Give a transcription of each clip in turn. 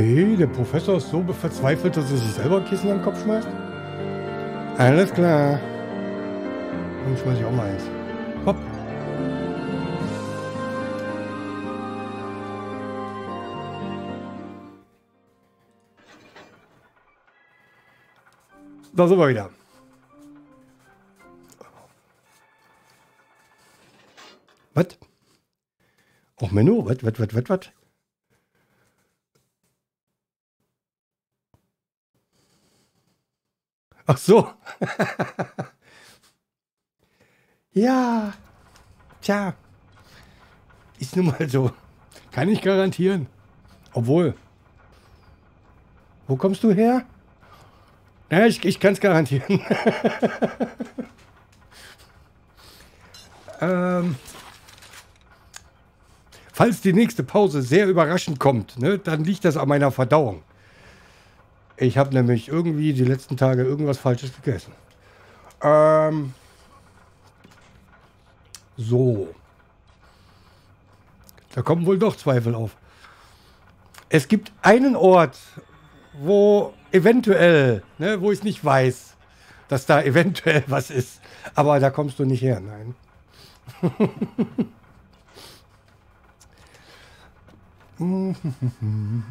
Okay, der Professor ist so verzweifelt, dass er sich selber ein Kissen an den Kopf schmeißt. Alles klar. Dann schmeiße ich auch mal eins. Hopp. Da sind wir wieder. Was? Auch Menno? Was, was, was, was, was? Ach so. ja. Tja. Ist nun mal so. Kann ich garantieren. Obwohl. Wo kommst du her? Ja, ich, ich kann es garantieren. ähm, falls die nächste Pause sehr überraschend kommt, ne, dann liegt das an meiner Verdauung. Ich habe nämlich irgendwie die letzten Tage irgendwas Falsches gegessen. Ähm, so. Da kommen wohl doch Zweifel auf. Es gibt einen Ort, wo eventuell, ne, wo ich nicht weiß, dass da eventuell was ist. Aber da kommst du nicht her, nein.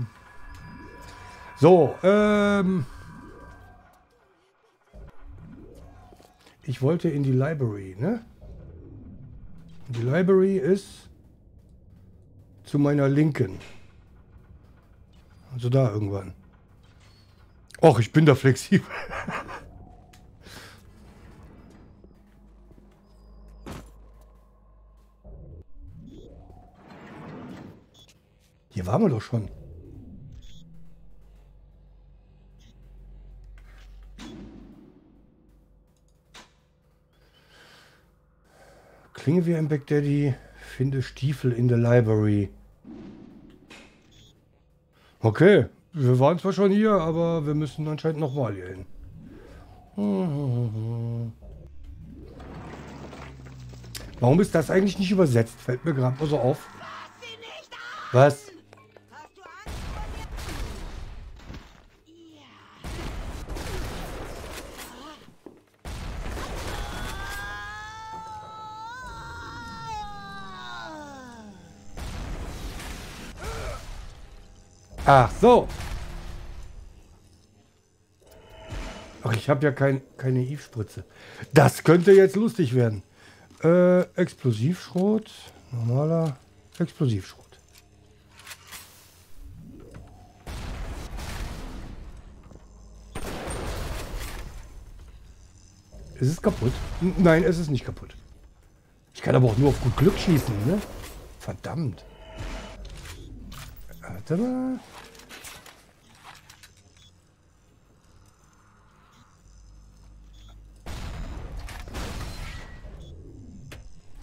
so, ähm. Ich wollte in die Library, ne? Die Library ist zu meiner Linken. Also da irgendwann. Och, ich bin da flexibel. Hier waren wir doch schon. Klinge wie ein Back Daddy. Finde Stiefel in der Library. Okay, wir waren zwar schon hier, aber wir müssen anscheinend nochmal hier hin. Warum ist das eigentlich nicht übersetzt? Fällt mir gerade mal so auf. Was? Ach so. Ach, ich habe ja kein, keine Eve-Spritze. Das könnte jetzt lustig werden. Äh, Explosivschrot. Normaler Explosivschrot. Ist es kaputt? Nein, es ist nicht kaputt. Ich kann aber auch nur auf gut Glück schießen, ne? Verdammt. Mal.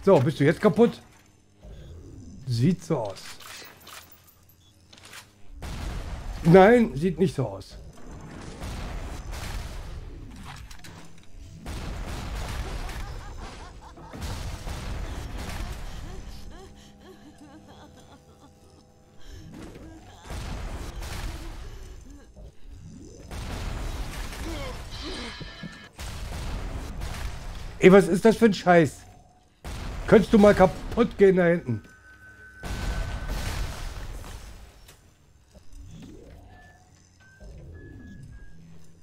So, bist du jetzt kaputt? Sieht so aus. Nein, sieht nicht so aus. Ey, was ist das für ein Scheiß? Könntest du mal kaputt gehen da hinten?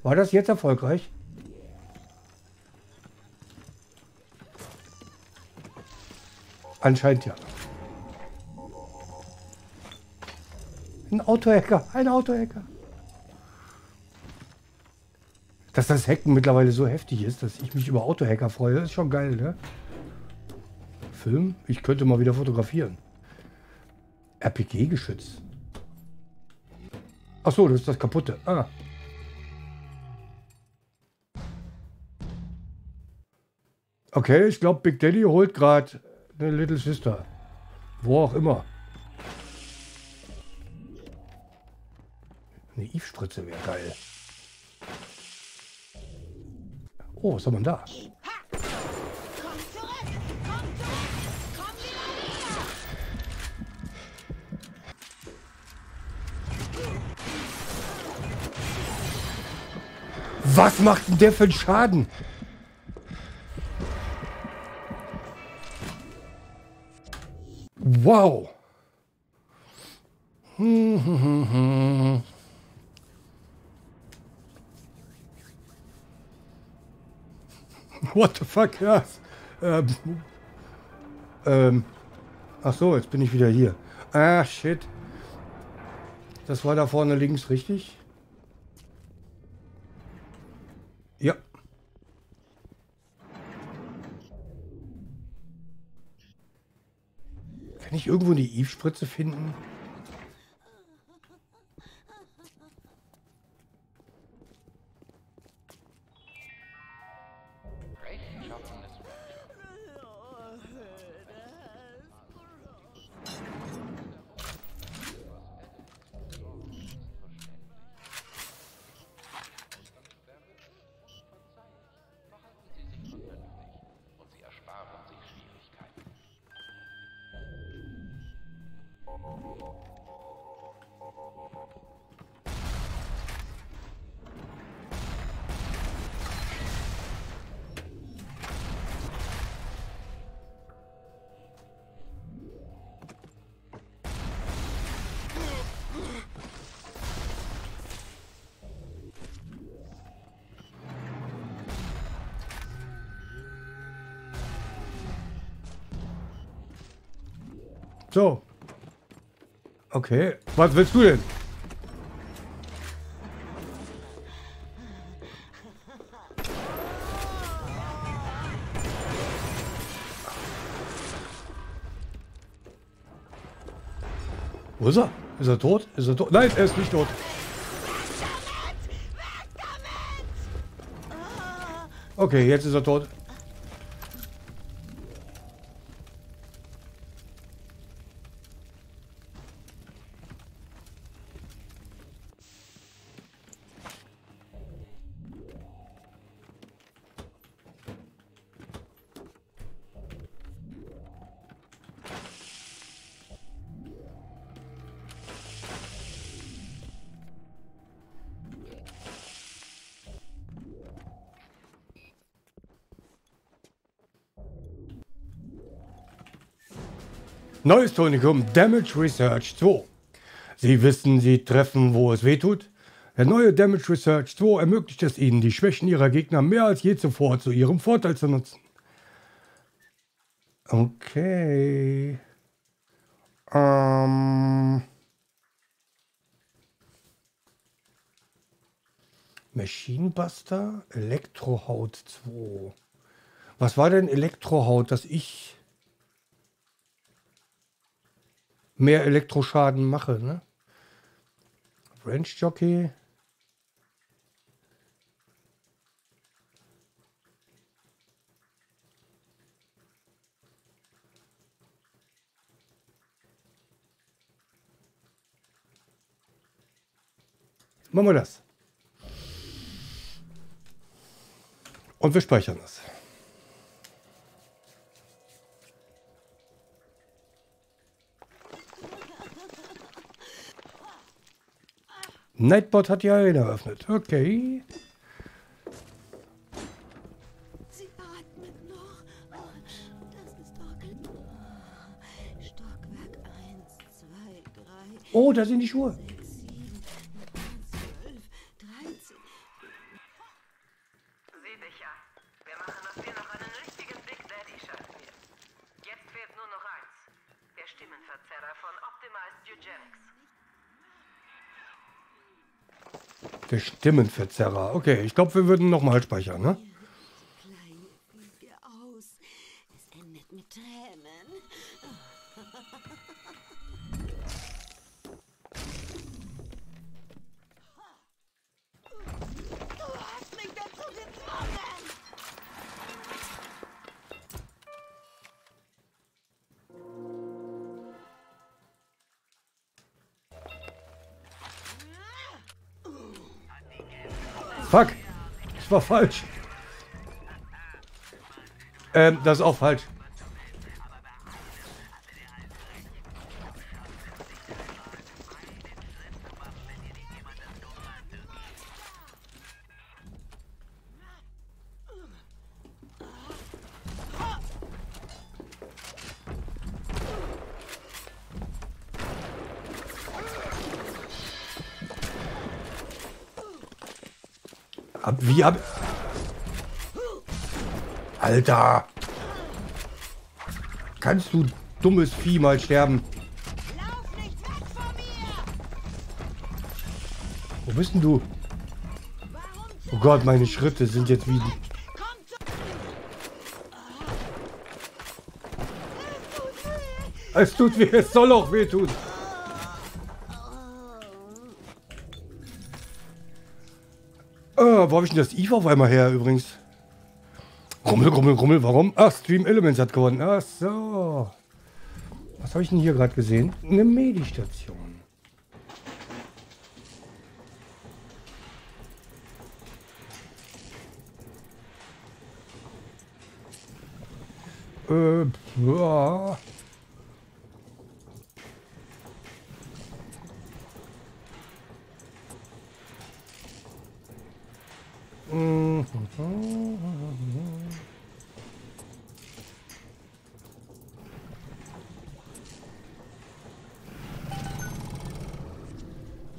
War das jetzt erfolgreich? Anscheinend ja. Ein Autohacker, ein Autohacker. Dass das Hacken mittlerweile so heftig ist, dass ich mich über Autohacker freue, ist schon geil, ne? Film. Ich könnte mal wieder fotografieren. RPG-Geschütz. Ach so, das ist das kaputte. Ah. Okay, ich glaube, Big Daddy holt gerade eine Little Sister. Wo auch immer. Eine Eve-Spritze wäre geil. Oh, was haben wir da? Was macht denn der für einen Schaden? Wow. What the fuck, ja. Ähm, ähm, ach so, jetzt bin ich wieder hier. Ah, shit. Das war da vorne links, richtig? Ja. Kann ich irgendwo die Eve-Spritze finden? Okay. Was willst du denn? Wo ist er? Ist er tot? Ist er tot? Nein, er ist nicht tot. Okay, jetzt ist er tot. Neues Tonikum Damage Research 2. Sie wissen, Sie treffen, wo es weh tut. Der neue Damage Research 2 ermöglicht es Ihnen, die Schwächen Ihrer Gegner mehr als je zuvor zu Ihrem Vorteil zu nutzen. Okay. Ähm. Machine Buster, Elektrohaut 2. Was war denn Elektrohaut, dass ich mehr Elektroschaden mache. Ne? Range Jockey. Machen wir das. Und wir speichern das. Nightbot hat die Arena eröffnet. Okay. Sie atmet noch. Oh, das ist doch... Stockwerk 1, 2, 3, Oh, da sind die Schuhe. 6, 7, 12, 13. Sieh dich an. Wir machen aus dir noch einen richtigen Big Daddy, schaffen wir. Jetzt fehlt nur noch eins. Der Stimmenverzerrer von Optimized Eugenics. Der Stimmenverzerrer. Okay, ich glaube, wir würden nochmal speichern, ne? Fuck. Das war falsch. Ähm, das ist auch falsch. Ab, wie hab... Alter! Kannst du dummes Vieh mal sterben? Wo bist denn du? Oh Gott, meine Schritte sind jetzt wie... Es tut weh, es soll auch weh wo habe ich denn das Eve auf einmal her übrigens? Rummel, rummel, rummel, warum? Ach, Stream Elements hat gewonnen. Ach so. Was habe ich denn hier gerade gesehen? Eine Medistation. Äh, ja.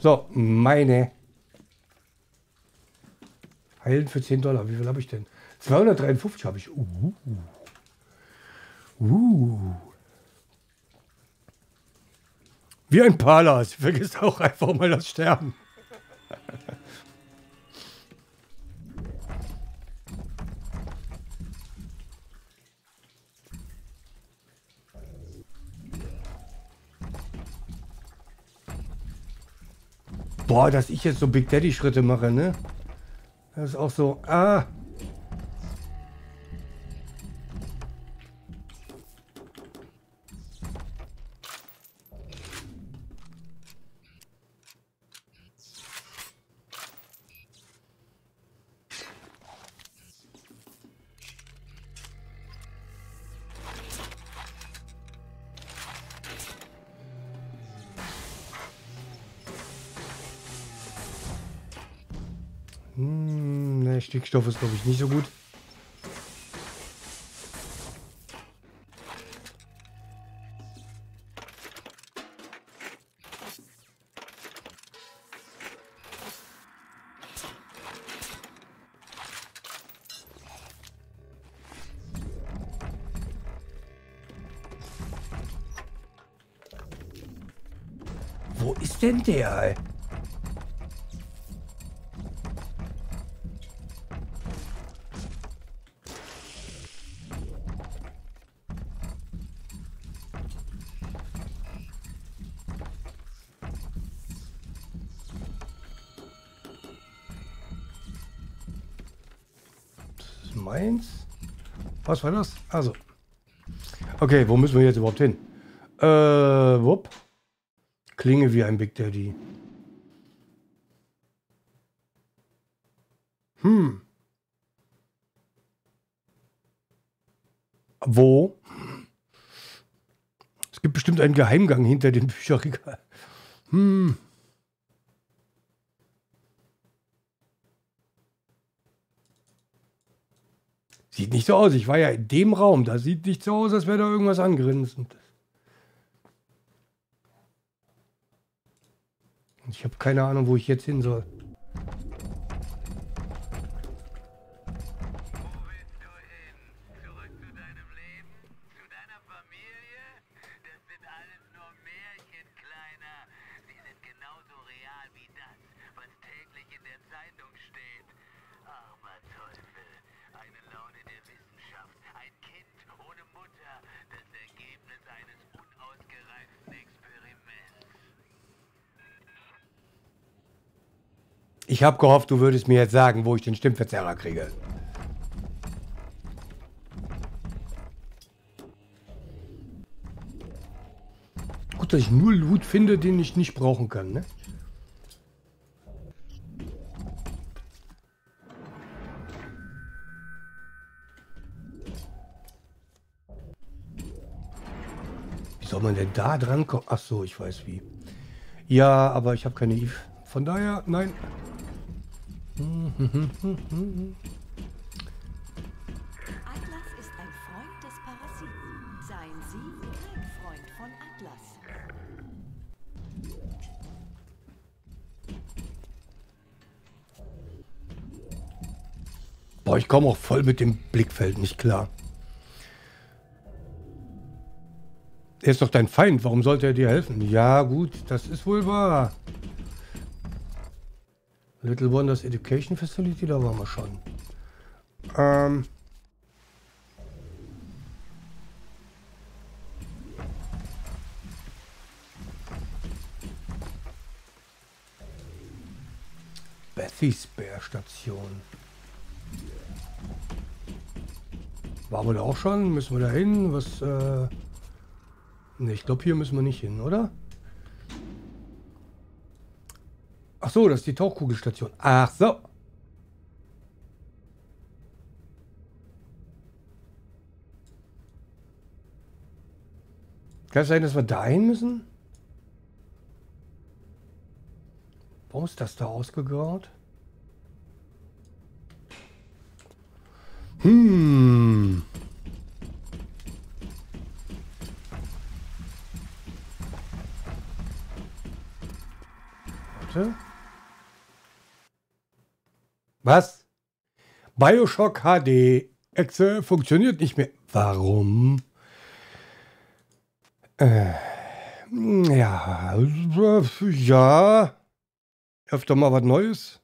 So, meine. Heilen für 10 Dollar. Wie viel habe ich denn? 253 habe ich. Uh. Uh. Wie ein Palas. Vergiss auch einfach mal das Sterben. Boah, dass ich jetzt so Big Daddy Schritte mache, ne? Das ist auch so. Ah. Hm, ne, Stickstoff ist, glaube ich, nicht so gut. Was war das? Also. Okay, wo müssen wir jetzt überhaupt hin? Äh, wupp. Klinge wie ein Big Daddy. Hm. Wo? Es gibt bestimmt einen Geheimgang hinter dem Bücherregal. Hm. Nicht so aus. Ich war ja in dem Raum. Da sieht nicht so aus, als wäre da irgendwas angrinsen. Ich habe keine Ahnung, wo ich jetzt hin soll. Wo willst du hin? Zurück zu deinem Leben? Zu deiner Familie? Das sind alles nur Märchen, Kleiner. Sie sind genauso real wie das, was täglich in der Zeitung steht. Armer Teufel. Eine Laune der Wissenschaft. Ein Kind ohne Mutter. Das Ergebnis eines unausgereiften Experiments. Ich habe gehofft, du würdest mir jetzt sagen, wo ich den Stimmverzerrer kriege. Gut, dass ich nur Loot finde, den ich nicht brauchen kann, ne? Wie soll man denn da dran kommen? Ach so, ich weiß wie. Ja, aber ich habe keine Eve. Von daher, nein. Atlas ist ein Freund des Parasiten. Seien Sie kein Freund von Atlas. Boah, ich komme auch voll mit dem Blickfeld nicht klar. Er ist doch dein Feind. Warum sollte er dir helfen? Ja, gut, das ist wohl wahr. Little Wonders Education Facility, da waren wir schon. Ähm. Bethy's Bear Station. Waren wir da auch schon? Müssen wir da hin? Was, äh... Ne, ich glaube, hier müssen wir nicht hin, oder? Ach so, das ist die Tauchkugelstation. Ach so. Kann es sein, dass wir dahin müssen? Warum ist das da ausgegraut? Hm. Warte. Was? Bioshock HD. Excel funktioniert nicht mehr. Warum? Äh, ja, ja. Öfter mal was Neues.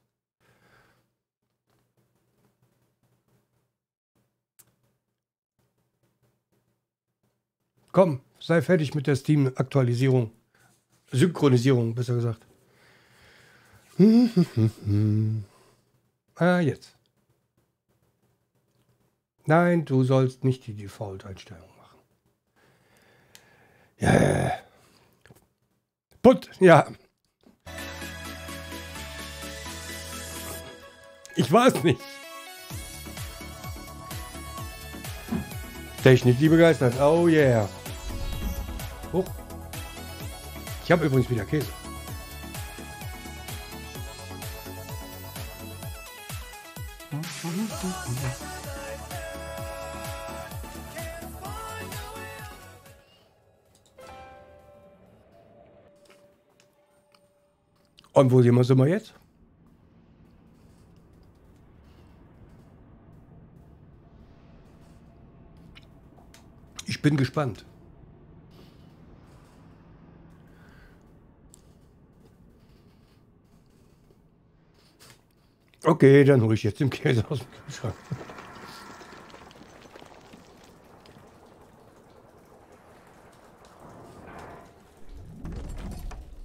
Komm, sei fertig mit der Steam-Aktualisierung. Synchronisierung, besser gesagt. ah, jetzt. Nein, du sollst nicht die Default-Einstellung machen. Ja. Yeah. Put, ja. Ich weiß nicht. Technik, die begeistert. Oh yeah. Hoch. Ich habe übrigens wieder Käse. Und wo sind wir jetzt? Ich bin gespannt. Okay, dann hole ich jetzt den Käse aus dem Kühlschrank.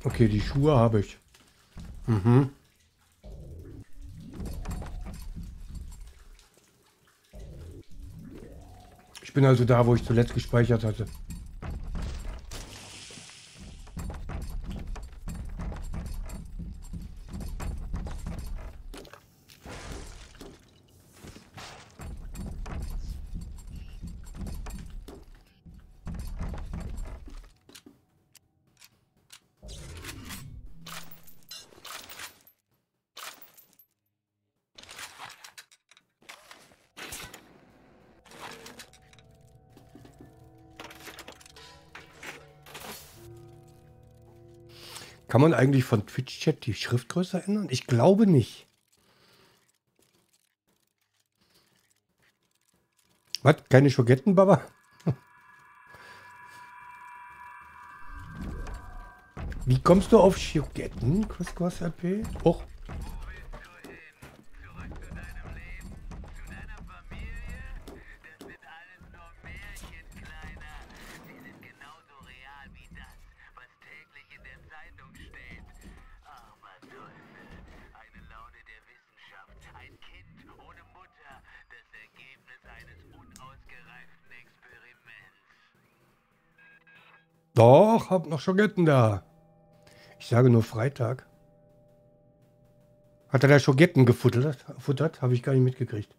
Okay, die Schuhe habe ich. Mhm. Ich bin also da, wo ich zuletzt gespeichert hatte. Man eigentlich von Twitch-Chat die Schriftgröße ändern? Ich glaube nicht. Was? Keine Schogetten, Baba? Wie kommst du auf Schogetten, Chris RP? Och. Hab noch Schogetten da. Ich sage nur Freitag. Hat er da Schogetten gefuttert? Futtert? Habe ich gar nicht mitgekriegt.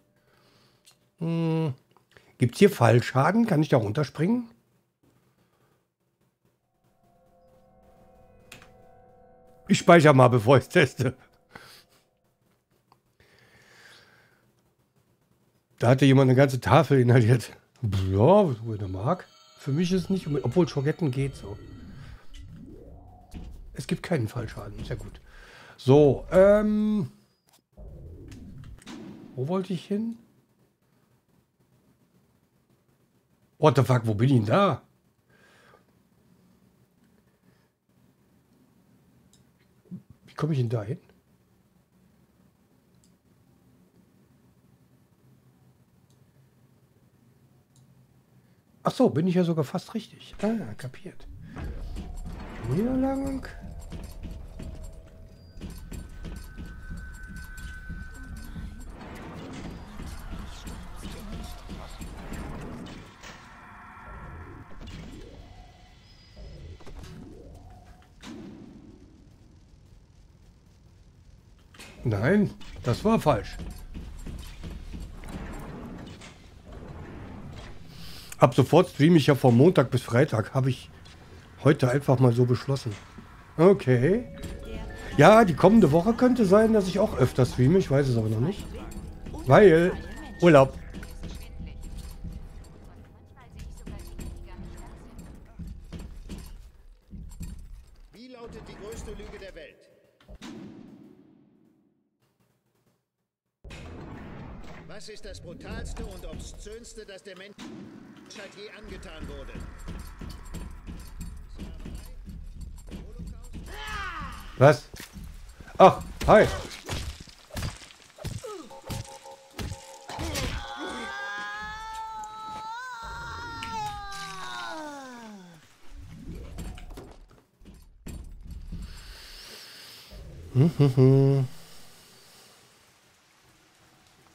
Hm. Gibt es hier Fallschaden? Kann ich da runterspringen? Ich speichere mal, bevor ich es teste. Da hatte jemand eine ganze Tafel inhaliert. Ja, wo er mag. Für mich ist es nicht, obwohl Schogetten geht so. Es gibt keinen Fallschaden. Sehr gut. So, ähm. Wo wollte ich hin? What the fuck, wo bin ich denn da? Wie komme ich denn da hin? Ach so, bin ich ja sogar fast richtig. Ah, kapiert. Hier lang. Nein, das war falsch. Ab sofort streame ich ja von Montag bis Freitag. Habe ich heute einfach mal so beschlossen. Okay. Ja, die kommende Woche könnte sein, dass ich auch öfter streame. Ich weiß es aber noch nicht. Weil Urlaub. Das der Menschheit je angetan wurde? Was? Ach, hi.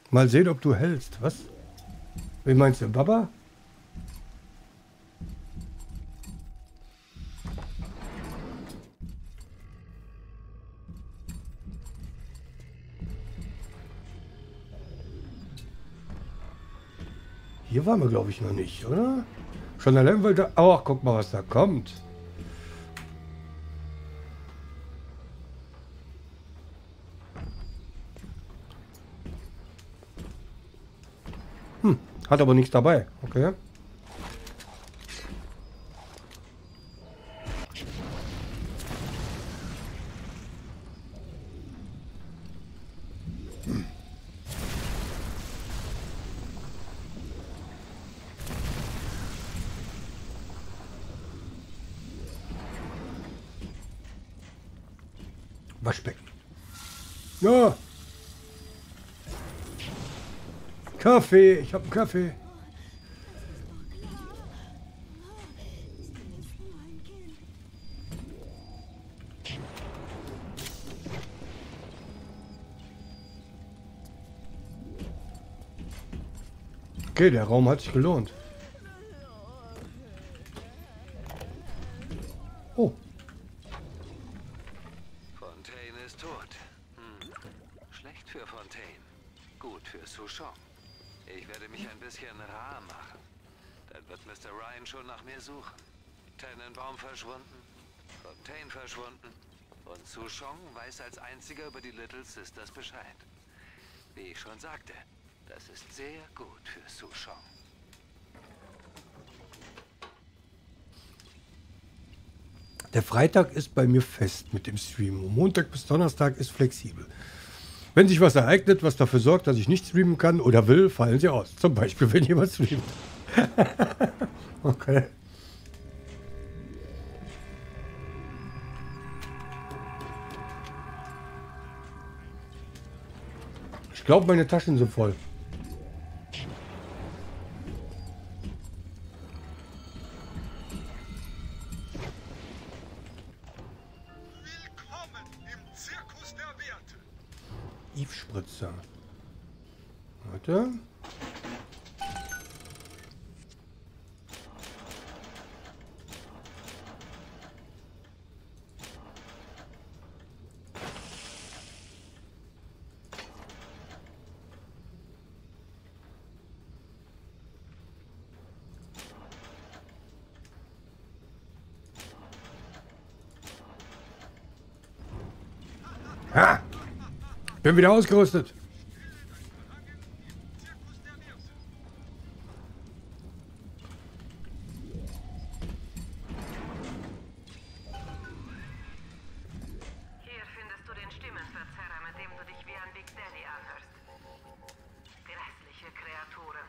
Mal sehen, ob du hältst. Was? Wie meinst du, Baba? Hier waren wir, glaube ich, noch nicht, oder? Schon allein, weil da... Ach, guck mal, was da kommt. Hat aber nichts dabei. Okay. Waschbecken. Ja. Kaffee. Ich habe einen Kaffee. Okay, der Raum hat sich gelohnt. Oh, Fontaine ist tot. Hm. Schlecht für Fontaine. Gut für Souchon. Ich werde mich ein bisschen rar machen. Dann wird Mr. Ryan schon nach mir suchen. Tannenbaum verschwunden, Fontaine verschwunden und Souchon weiß als einziger über die Little Sisters Bescheid. Wie ich schon sagte, das ist sehr gut für Souchon. Der Freitag ist bei mir fest mit dem Stream. Montag bis Donnerstag ist flexibel. Wenn sich was ereignet, was dafür sorgt, dass ich nicht streamen kann oder will, fallen sie aus. Zum Beispiel, wenn jemand streamt. okay. Ich glaube, meine Taschen sind voll. Daddy anhörst. Grässliche Kreaturen.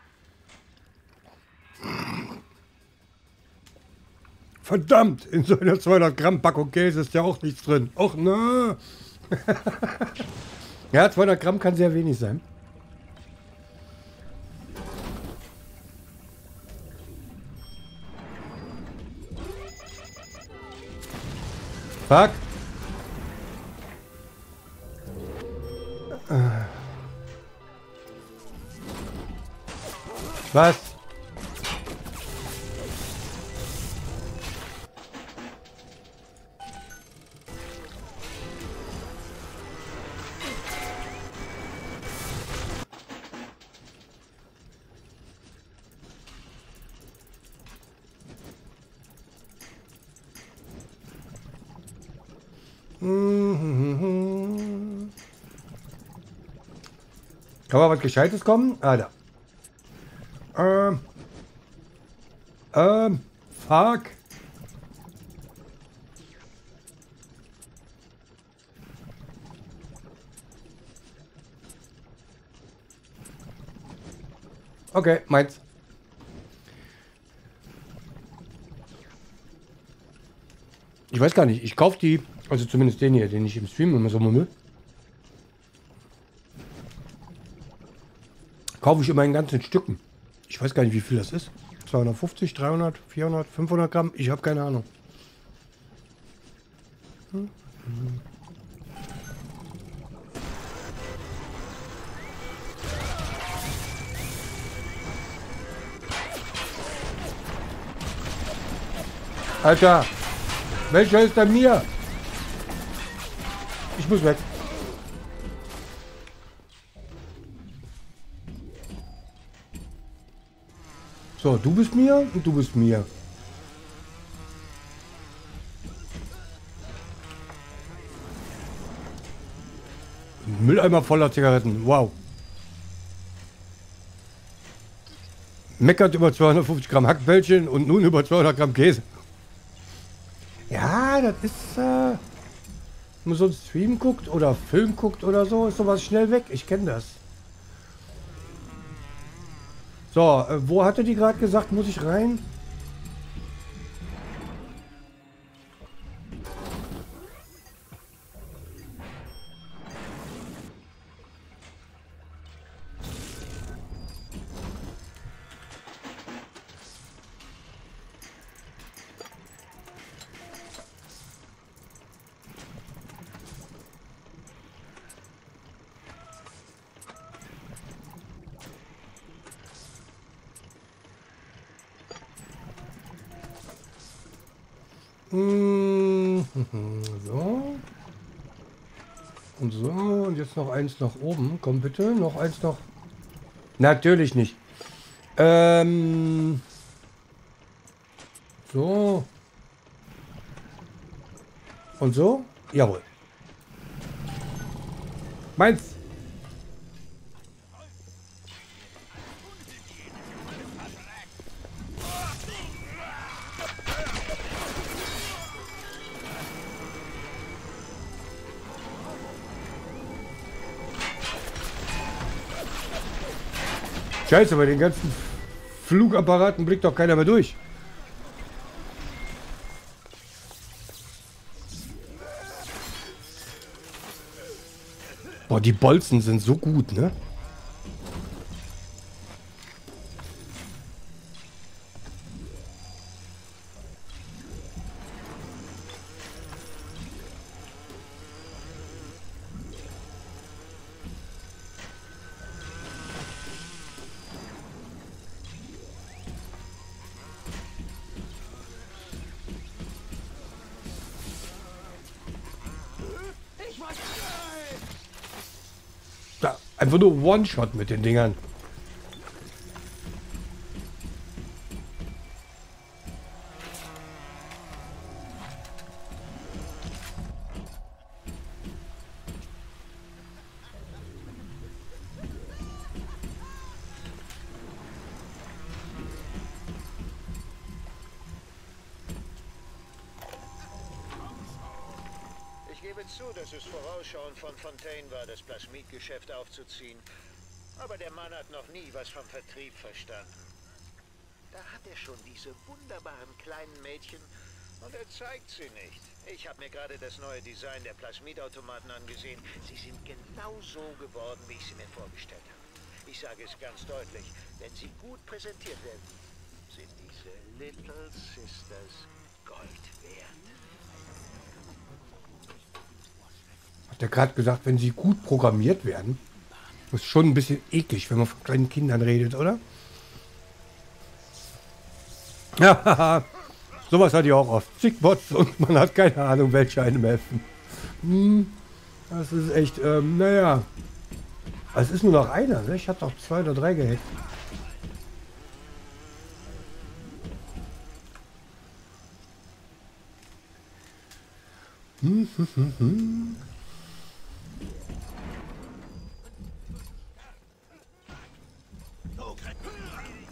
Verdammt, in so einer 200 Gramm Packung Käse ist ja auch nichts drin. Och, ne. Ja, 200 Gramm kann sehr wenig sein. Fuck. Was? Gescheites kommen? Ah, da. Ähm. Ähm. Fuck. Okay, meins. Ich weiß gar nicht. Ich kaufe die, also zumindest den hier, den ich im Stream immer so mummel. Kaufe ich immer in ganzen Stücken. Ich weiß gar nicht, wie viel das ist. 250, 300, 400, 500 Gramm. Ich habe keine Ahnung. Alter, welcher ist denn mir? Ich muss weg. So, du bist mir und du bist mir. Mülleimer voller Zigaretten. Wow. Meckert über 250 Gramm Hackbällchen und nun über 200 Gramm Käse. Ja, das ist, äh, wenn man so einen Stream guckt oder Film guckt oder so, ist sowas schnell weg. Ich kenne das. So, äh, wo hatte die gerade gesagt, muss ich rein? Jetzt noch eins nach oben. Komm bitte. Noch eins noch. Natürlich nicht. Ähm. So. Und so? Jawohl. Meins. Scheiße, bei den ganzen Flugapparaten blickt doch keiner mehr durch. Boah, die Bolzen sind so gut, ne? Einfach nur One-Shot mit den Dingern. Ich gebe zu, dass es Vorausschauen von Fontaine war, das Plasmidgeschäft aufzuziehen. Aber der Mann hat noch nie was vom Vertrieb verstanden. Da hat er schon diese wunderbaren kleinen Mädchen Und er zeigt sie nicht. Ich habe mir gerade das neue Design der Plasmidautomaten angesehen. Sie sind genau so geworden, wie ich sie mir vorgestellt habe. Ich sage es ganz deutlich, wenn sie gut präsentiert werden, sind diese Little Sisters Hat er gerade gesagt, wenn sie gut programmiert werden? Ist schon ein bisschen eklig, wenn man von kleinen Kindern redet, oder? Ja, sowas hatte ich auch oft. Zickbots und man hat keine Ahnung, welche einem helfen. Hm, das ist echt, ähm, naja. Es ist nur noch einer, ne? Ich habe doch zwei oder drei gehackt. Hm, hm, hm, hm.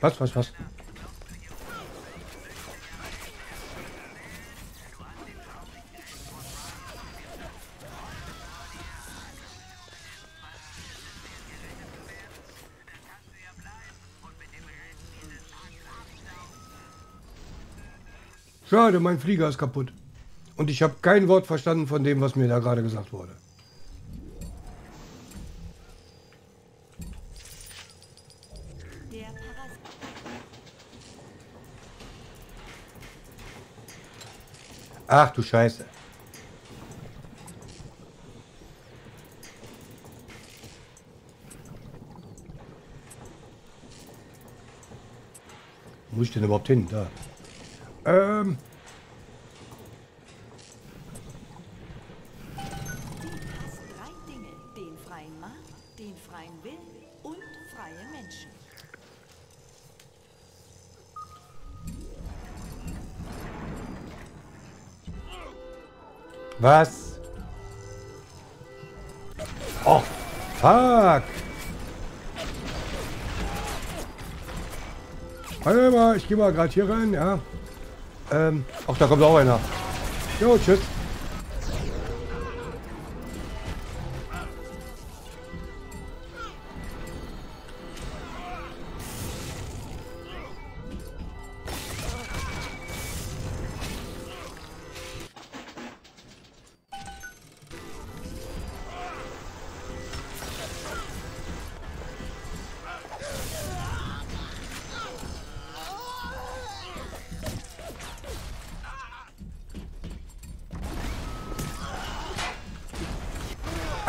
Was, was, was? Schade, mein Flieger ist kaputt. Und ich habe kein Wort verstanden von dem, was mir da gerade gesagt wurde. Ach du Scheiße. Wo muss ich denn überhaupt hin? Da. Ähm. Dinge. Den freien Markt, den freien Willen und freie Menschen. Was? Oh, fuck. Warte mal, ich gehe mal gerade hier rein, ja. Ähm, ach, da kommt auch einer. Jo, tschüss.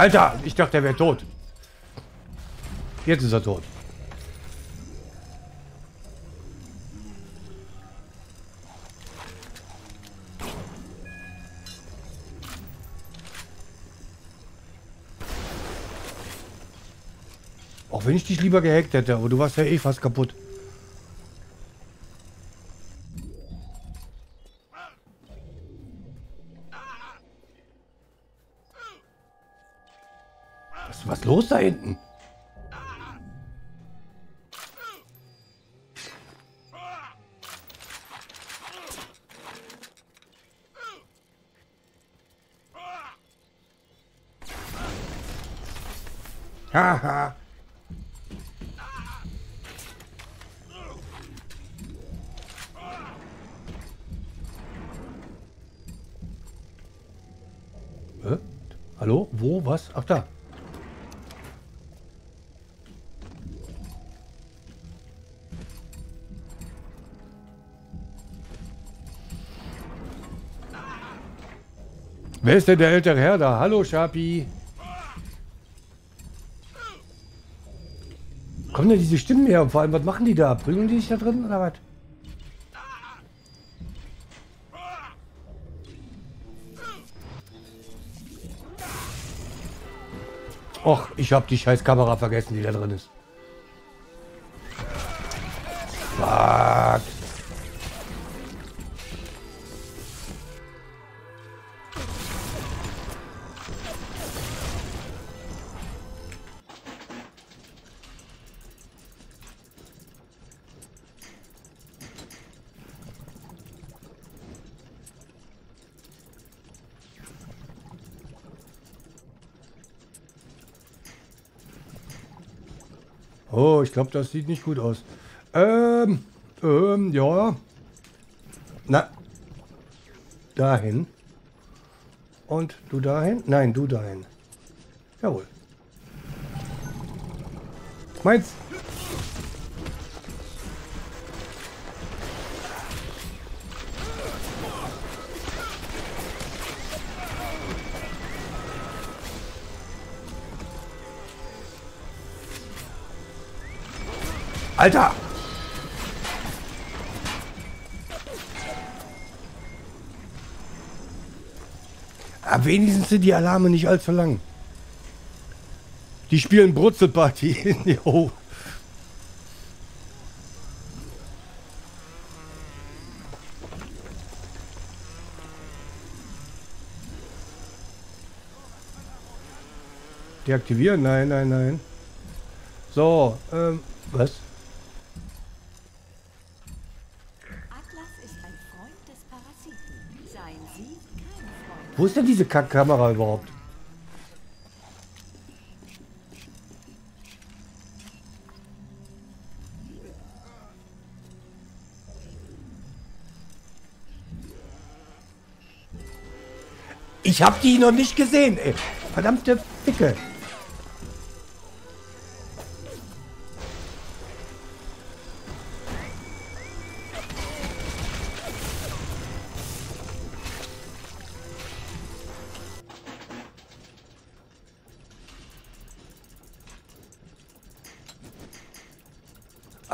Alter, ich dachte, er wäre tot. Jetzt ist er tot. Auch wenn ich dich lieber gehackt hätte, aber du warst ja eh fast kaputt. Hinten? Haha. Hallo? Wo? Was? Ach da. Wer ist denn der ältere Herr da? Hallo, Schapi. Kommen denn diese Stimmen her? Und vor allem, was machen die da? Prügeln die sich da drin oder was? Och, ich hab die scheiß Kamera vergessen, die da drin ist. Glaube, das sieht nicht gut aus. Ähm, ähm, ja. Na. dahin. Und du dahin? Nein, du dahin. Jawohl. Meins. Alter! Aber wenigstens sind die Alarme nicht allzu lang. Die spielen Brutzelparty. jo. Deaktivieren? Nein, nein, nein. So, ähm, was? Wo ist denn diese Kackkamera überhaupt? Ich hab die noch nicht gesehen, ey. Verdammte Ficke.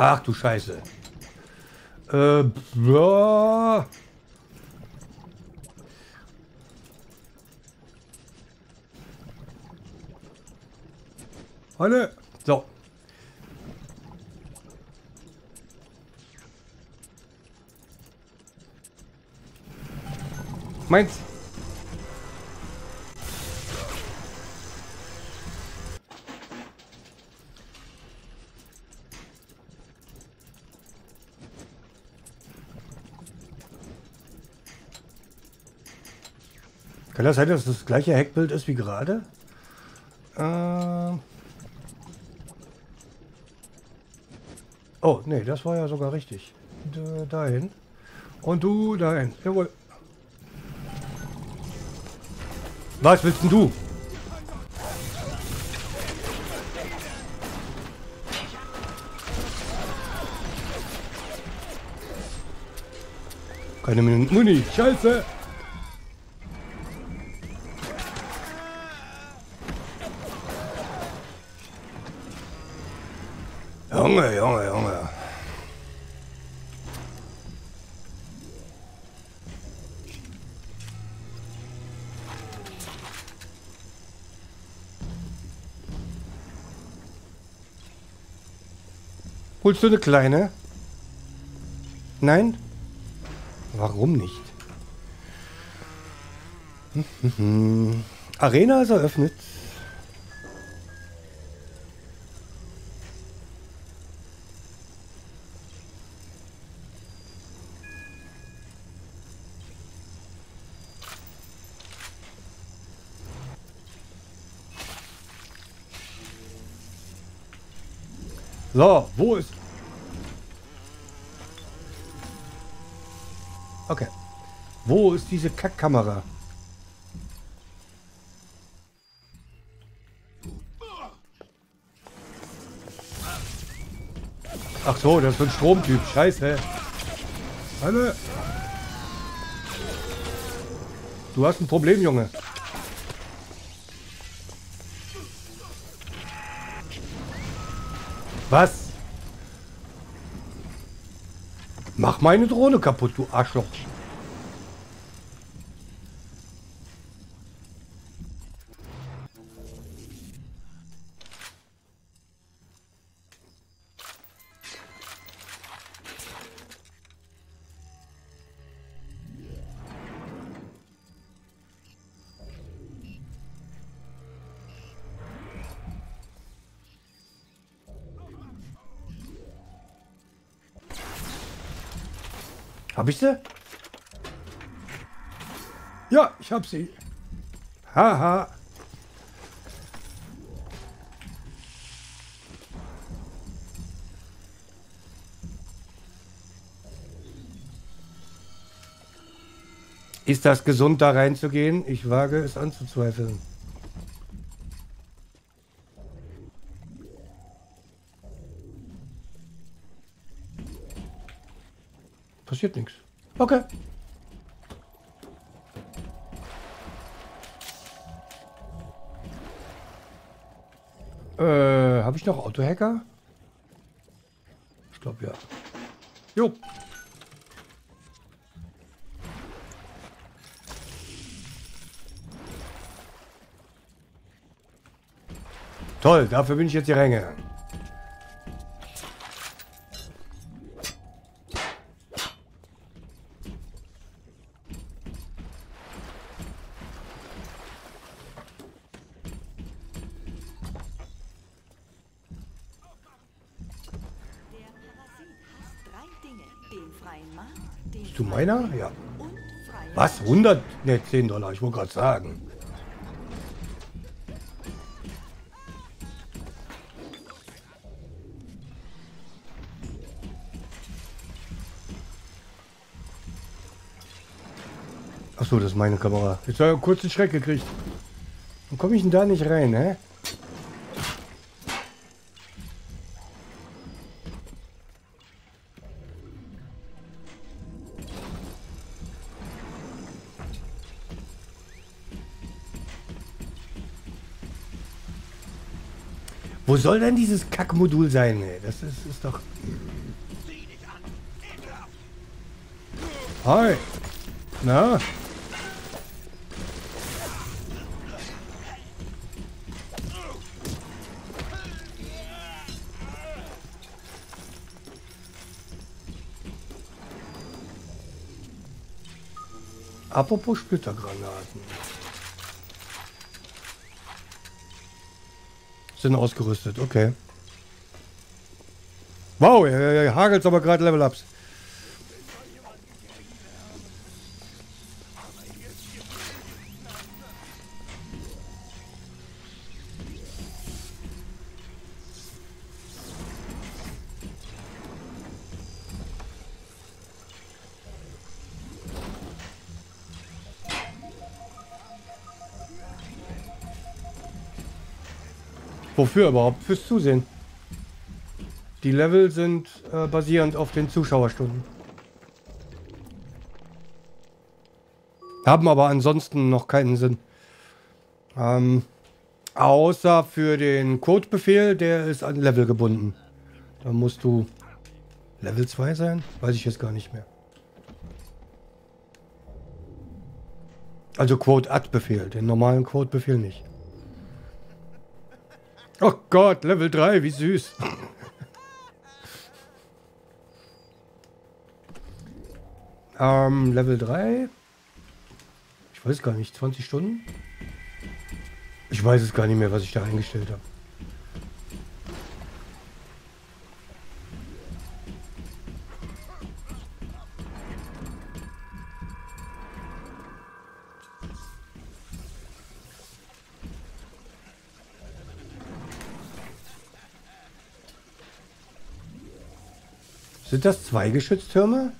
Ach du Scheiße. Äh, ja. Alle. So. Meins. Kann das sein, dass das gleiche Heckbild ist wie gerade? Ähm. Oh, nee, das war ja sogar richtig. Da, dahin. Und du dahin. Jawohl. Was willst denn du? Keine Muni. Scheiße. Holst du eine kleine? Nein? Warum nicht? Arena ist eröffnet. So, wo ist... Okay. Wo ist diese Kackkamera? Ach so, das ist ein Stromtyp. Scheiße. Alle. Du hast ein Problem, Junge. Was? Mach meine Drohne kaputt, du Arschloch. Hab ich sie? Ja, ich hab sie. Haha. Ist das gesund, da reinzugehen? Ich wage es anzuzweifeln. Passiert nichts. Okay. Äh, habe ich noch Autohacker? Ich glaube ja. Jo. Toll, dafür bin ich jetzt hier reingegangen. Was? 100? Ne, 10 Dollar. Ich wollte gerade sagen. Achso, das ist meine Kamera. Jetzt habe ich einen kurzen Schreck gekriegt. Warum komme ich denn da nicht rein, hä? Soll denn dieses Kackmodul sein, ey? Das ist, ist doch... Hi. Na? Apropos Splittergranaten. Sind ausgerüstet, okay. Wow, er, er hagelt aber gerade Level-Ups. Wofür überhaupt? Fürs Zusehen. Die Level sind äh, basierend auf den Zuschauerstunden. Haben aber ansonsten noch keinen Sinn. Ähm, außer für den Codebefehl, der ist an Level gebunden. Da musst du Level 2 sein? Weiß ich jetzt gar nicht mehr. Also Quote-Add-Befehl, den normalen Quote-Befehl nicht. Oh Gott, Level 3, wie süß. ähm, Level 3. Ich weiß gar nicht, 20 Stunden? Ich weiß es gar nicht mehr, was ich da eingestellt habe. Sind das zwei Geschütztürme?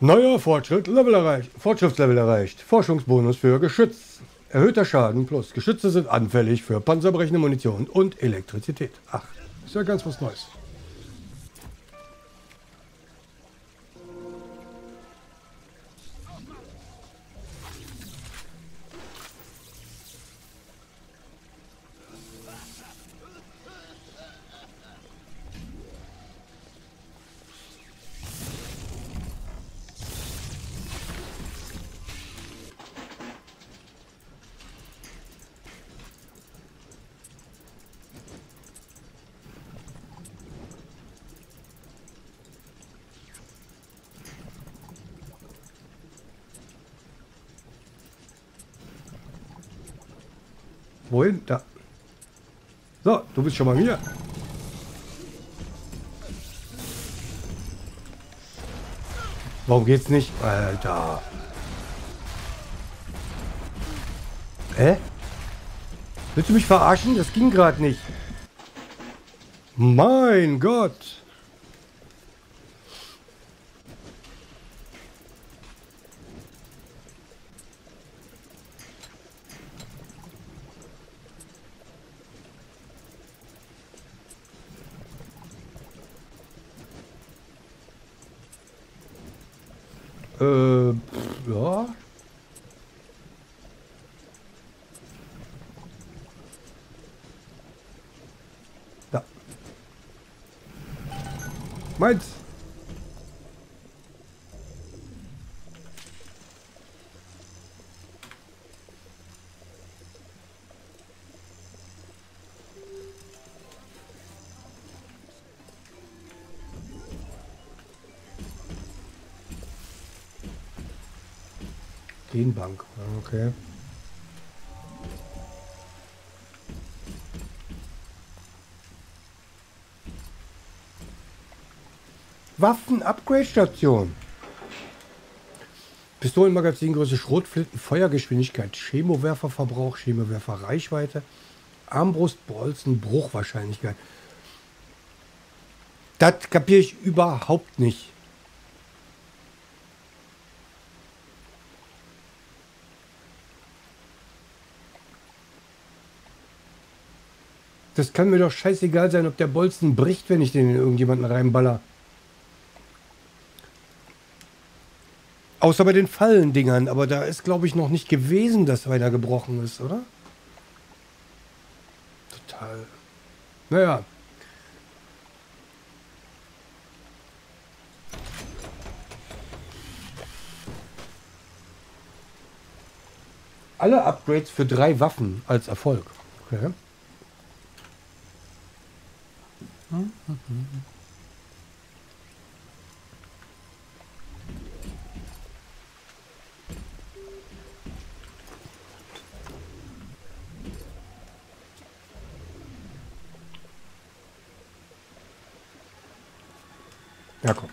Neuer Fortschritt, Level erreicht. Fortschrittslevel erreicht. Forschungsbonus für Geschütz. Erhöhter Schaden plus. Geschütze sind anfällig für panzerbrechende Munition und Elektrizität. Ach, ist ja ganz was Neues. Wohin? Da. So, du bist schon mal wieder. Warum geht's nicht? Alter. Hä? Willst du mich verarschen? Das ging gerade nicht. Mein Gott. Ah, okay. Waffen-Upgrade-Station. Pistolenmagazingröße, Schrotflinten, Feuergeschwindigkeit, Chemowerferverbrauch, Chemowerferreichweite, Armbrust, Bolzen, Bruchwahrscheinlichkeit. Das kapiere ich überhaupt nicht. Das kann mir doch scheißegal sein, ob der Bolzen bricht, wenn ich den in irgendjemanden reinballer. Außer bei den Fallendingern, aber da ist, glaube ich, noch nicht gewesen, dass einer gebrochen ist, oder? Total. Naja. Alle Upgrades für drei Waffen als Erfolg. Okay. Ja, komm.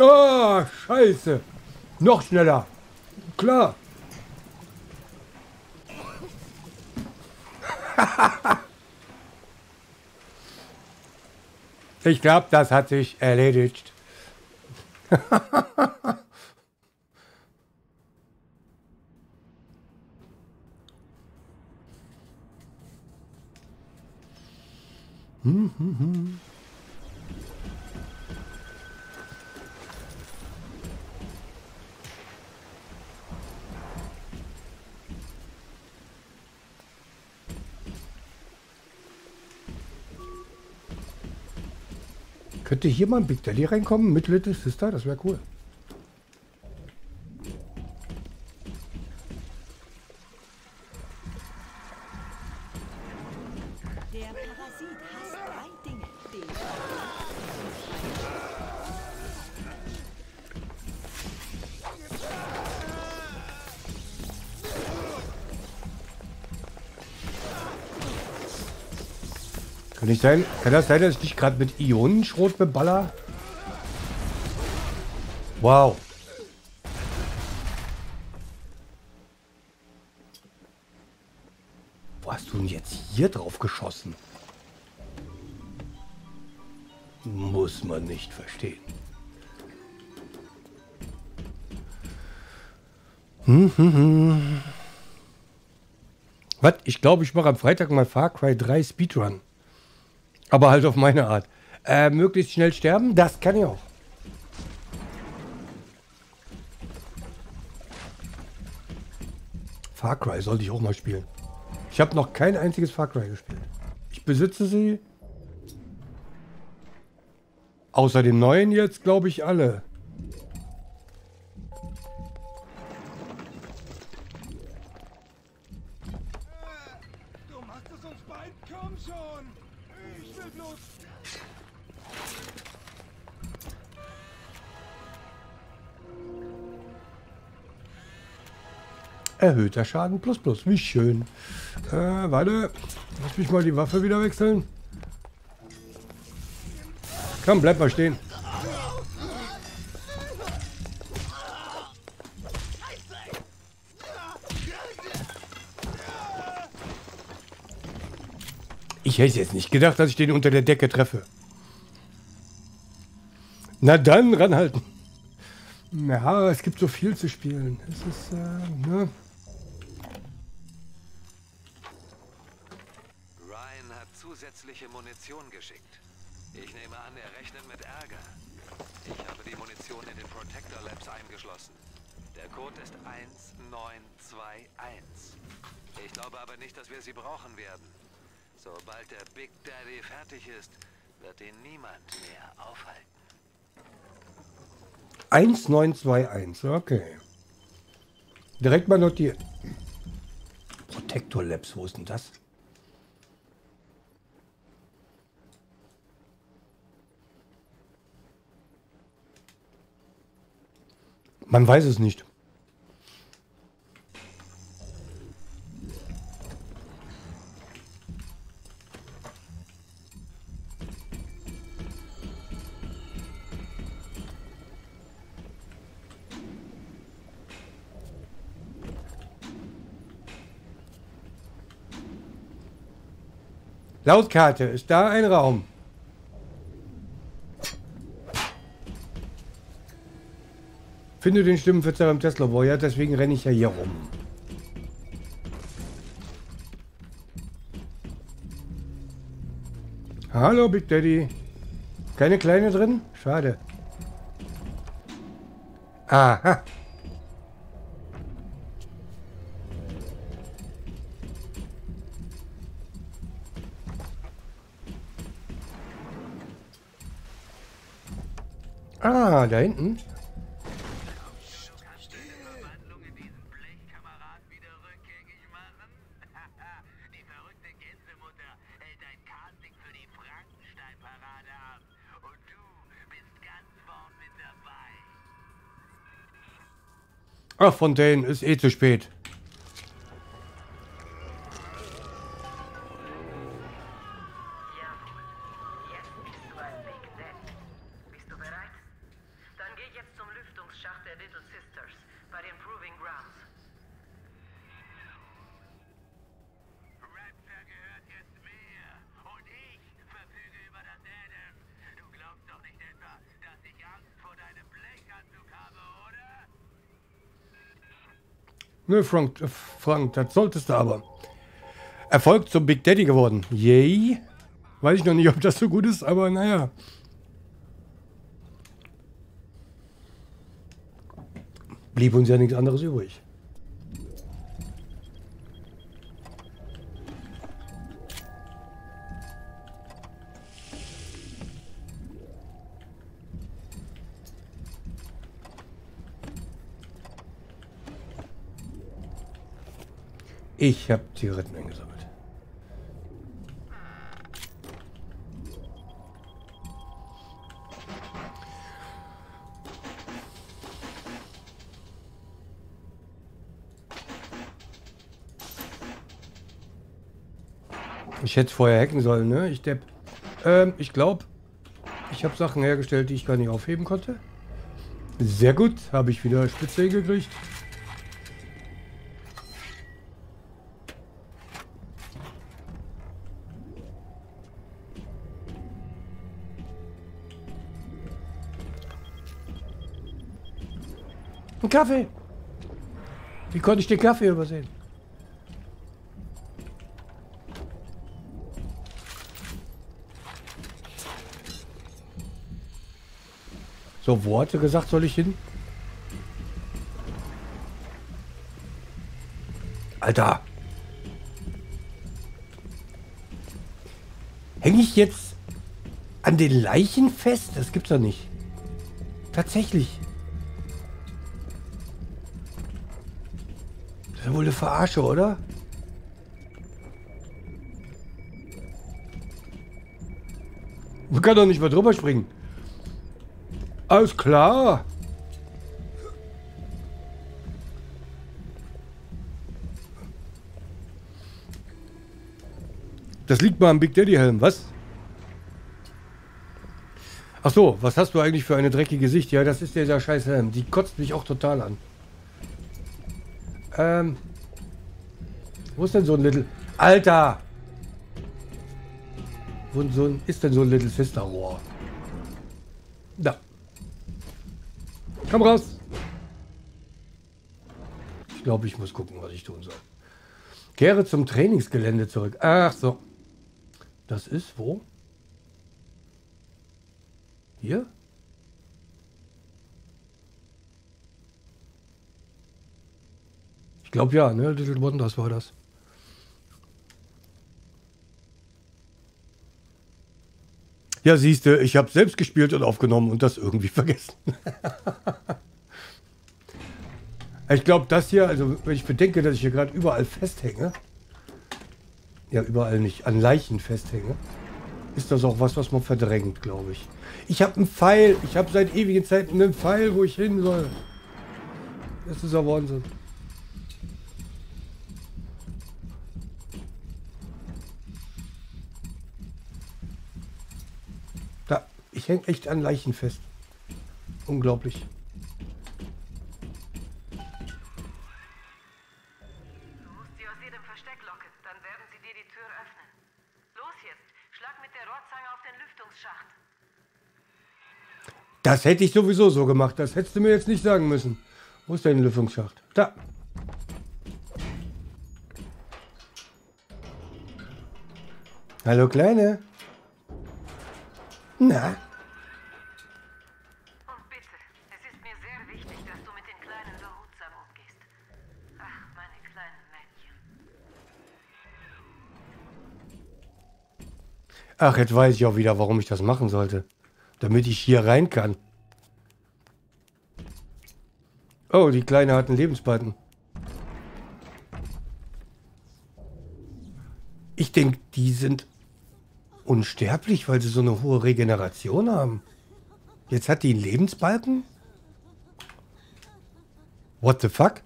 Ah, scheiße. Noch schneller. Klar. Ich glaube, das hat sich erledigt. Könnte hier mal ein Big Daddy reinkommen mit Little Sister? Das wäre cool. Nicht sein? Kann das sein, dass ich dich gerade mit Ionenschrot beballer? Wow. Wo hast du denn jetzt hier drauf geschossen? Muss man nicht verstehen. Hm, hm, hm. Was? Ich glaube, ich mache am Freitag mal Far Cry 3 Speedrun. Aber halt auf meine Art. Äh, möglichst schnell sterben, das kann ich auch. Far Cry sollte ich auch mal spielen. Ich habe noch kein einziges Far Cry gespielt. Ich besitze sie. Außer den neuen jetzt, glaube ich, alle. Erhöhter Schaden plus plus. Wie schön. Äh, warte. Lass mich mal die Waffe wieder wechseln. Komm, bleib mal stehen. Ich hätte jetzt nicht gedacht, dass ich den unter der Decke treffe. Na dann, ranhalten. Ja, es gibt so viel zu spielen. Es ist, äh, ne? Zusätzliche Munition geschickt. Ich nehme an, er rechnet mit Ärger. Ich habe die Munition in den Protector Labs eingeschlossen. Der Code ist 1921. Ich glaube aber nicht, dass wir sie brauchen werden. Sobald der Big Daddy fertig ist, wird ihn niemand mehr aufhalten. 1921, okay. Direkt mal notiert. Protector Labs, wo ist denn das? Man weiß es nicht. Lautkarte, ist da ein Raum? Finde den Stimmenverzerrer im Tesla-Labor, ja, deswegen renne ich ja hier rum. Hallo, Big Daddy. Keine kleine drin? Schade. Aha. Ah, da hinten. Ach, Fontaine, ist eh zu spät. Nö, Frank, Frank, das solltest du aber. Erfolg zum Big Daddy geworden. Yay. Weiß ich noch nicht, ob das so gut ist, aber naja. Blieb uns ja nichts anderes übrig. Ich habe Zigaretten eingesammelt. Ich hätte vorher hacken sollen, ne? Ich depp. Ähm, ich glaube, ich habe Sachen hergestellt, die ich gar nicht aufheben konnte. Sehr gut, habe ich wieder Spitze hingekriegt. Kaffee. Wie konnte ich den Kaffee übersehen? So, wo hat sie gesagt, soll ich hin? Alter. Hänge ich jetzt an den Leichen fest? Das gibt's doch nicht. Tatsächlich. Das ist ja wohl eine Verarsche, oder? Man kann doch nicht mal drüber springen. Alles klar. Das liegt mal am Big Daddy Helm, was? Ach so, was hast du eigentlich für eine dreckige Sicht? Ja, das ist dieser scheiß Helm. Die kotzt mich auch total an. Ähm. Wo ist denn so ein Little... Alter! Wo so ein, ist denn so ein Little Sister Rohr? Da. Komm raus. Ich glaube, ich muss gucken, was ich tun soll. Kehre zum Trainingsgelände zurück. Ach so. Das ist wo? Hier? Glaube ja, ne? Little Wonders war das. Ja, siehst du, ich habe selbst gespielt und aufgenommen und das irgendwie vergessen. ich glaube, das hier, also wenn ich bedenke, dass ich hier gerade überall festhänge, ja, überall nicht, an Leichen festhänge, ist das auch was, was man verdrängt, glaube ich. Ich habe einen Pfeil, ich habe seit ewigen Zeiten einen Pfeil, wo ich hin soll. Das ist ja Wahnsinn. Da, ich hänge echt an Leichen fest. Unglaublich. Du musst sie aus jedem Versteck locken, dann werden sie dir die Tür öffnen. Los jetzt, schlag mit der Rohrzange auf den Lüftungsschacht. Das hätte ich sowieso so gemacht. Das hättest du mir jetzt nicht sagen müssen. Wo ist dein Lüftungsschacht? Da. Hallo Kleine. Na, ach, jetzt weiß ich auch wieder, warum ich das machen sollte. Damit ich hier rein kann. Oh, die Kleine hat einen Lebensbalken. Ich denke, die sind unsterblich, weil sie so eine hohe Regeneration haben. Jetzt hat die einen Lebensbalken? What the fuck?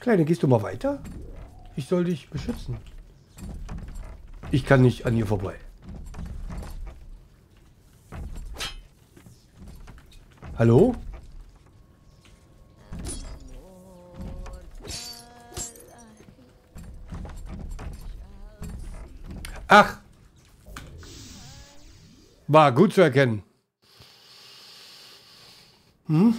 Kleine, gehst du mal weiter? Ich soll dich beschützen. Ich kann nicht an ihr vorbei. Hallo? Ach! War gut zu erkennen. Die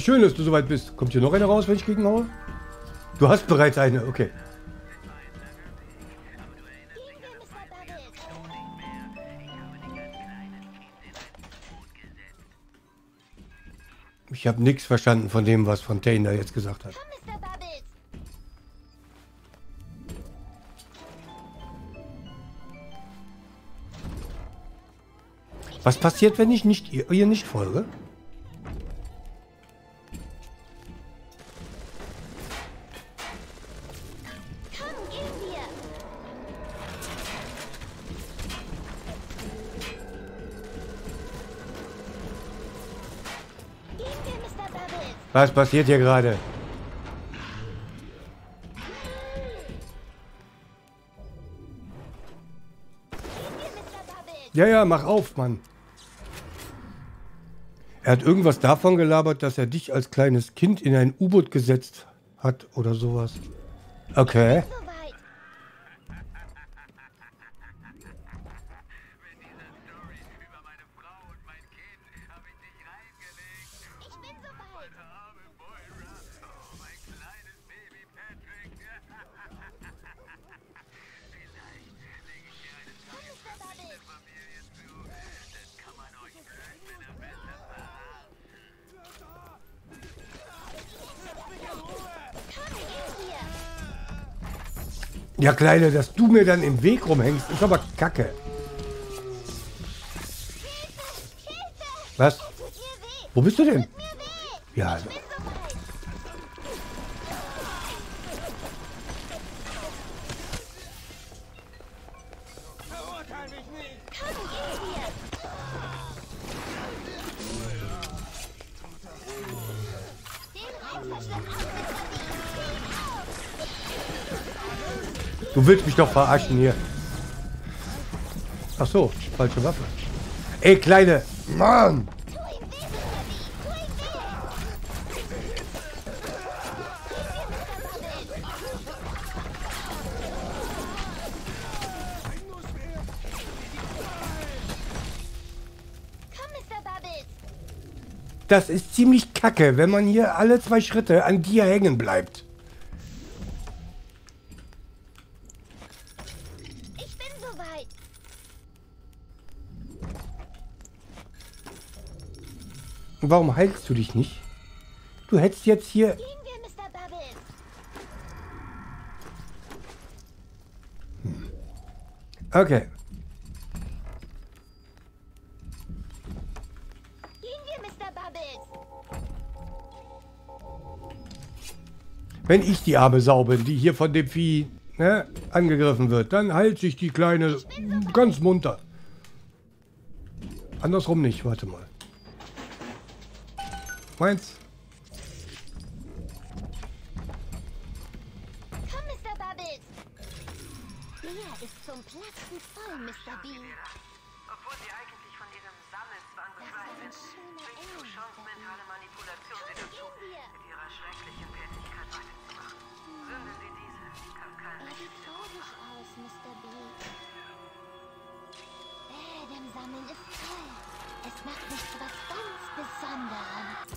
schön, dass du soweit bist. Kommt hier noch eine raus, wenn ich gegen haue? Du hast bereits eine, okay. Ich habe nichts verstanden von dem, was Fontaine da jetzt gesagt hat. Was passiert, wenn ich nicht ihr, ihr nicht folge? Was passiert hier gerade? Ja, ja, mach auf, Mann. Er hat irgendwas davon gelabert, dass er dich als kleines Kind in ein U-Boot gesetzt hat oder sowas. Okay. Ja, Kleine, dass du mir dann im Weg rumhängst, ist aber kacke. Was? Wo bist du denn? Ja, Ich Du willst mich doch verarschen hier. Ach so, falsche Waffe. Ey, Kleine. Mann. Das ist ziemlich kacke, wenn man hier alle zwei Schritte an dir hängen bleibt. Ich bin soweit. Warum heilst du dich nicht? Du hättest jetzt hier... Bubbles. Okay. Gehen wir, Mr. Bubbles. Wenn ich die arme Sau bin, die hier von dem Vieh ne, angegriffen wird, dann heilt sich die Kleine ganz munter. Andersrum nicht, warte mal. Meins? Komm, Mr. Bubbles. Der ist zum Platzen voll, Mr. B. Obwohl sie eigentlich von diesem Sammelzwang befreit sind, schöner bringst du Engel, Chance, mentale Manipulation sie dazu, mit ihrer schrecklichen Tätigkeit weiterzumachen. Sünde wie diese kann kein Er Mensch sieht fröhlich aus, Mr. B. Äh, dem Sammeln ist toll. Es macht mich zu was ganz Besonderem.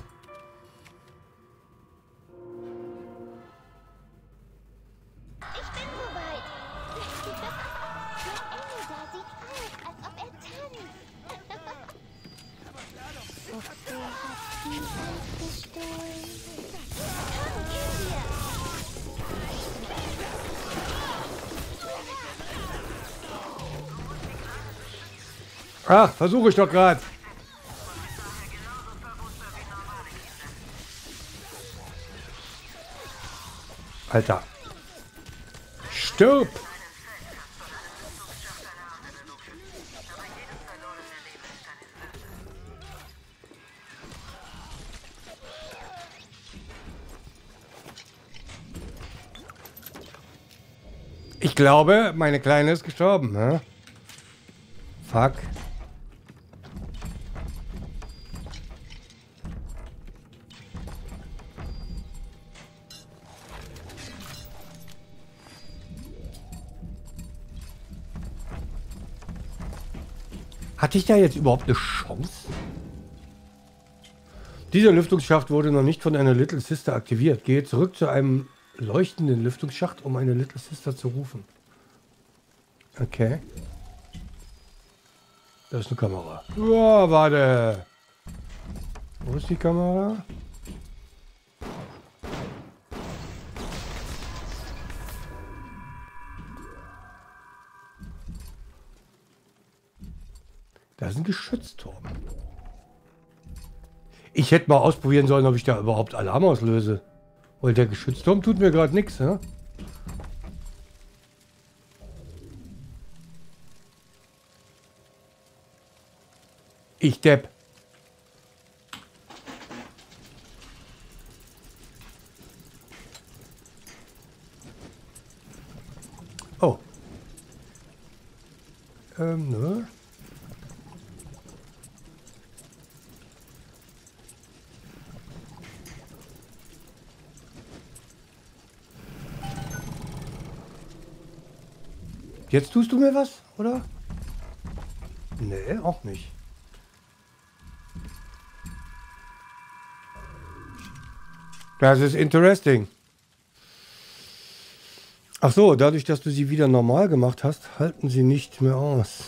Ach, versuche ich doch gerade. Alter. Stirb! Ich glaube, meine Kleine ist gestorben. Hä? Fuck. Hatte ich da jetzt überhaupt eine Chance? Dieser Lüftungsschacht wurde noch nicht von einer Little Sister aktiviert. Gehe zurück zu einem leuchtenden Lüftungsschacht, um eine Little Sister zu rufen. Okay. Da ist eine Kamera. Ja, warte. Wo ist die Kamera? Geschützturm. Ich hätte mal ausprobieren sollen, ob ich da überhaupt Alarm auslöse. Weil der Geschützturm tut mir gerade nichts, ne? Ich Depp. Oh. Ähm, ne? Jetzt tust du mir was, oder? Nee, auch nicht. Das ist interesting. Ach so, dadurch, dass du sie wieder normal gemacht hast, halten sie nicht mehr aus.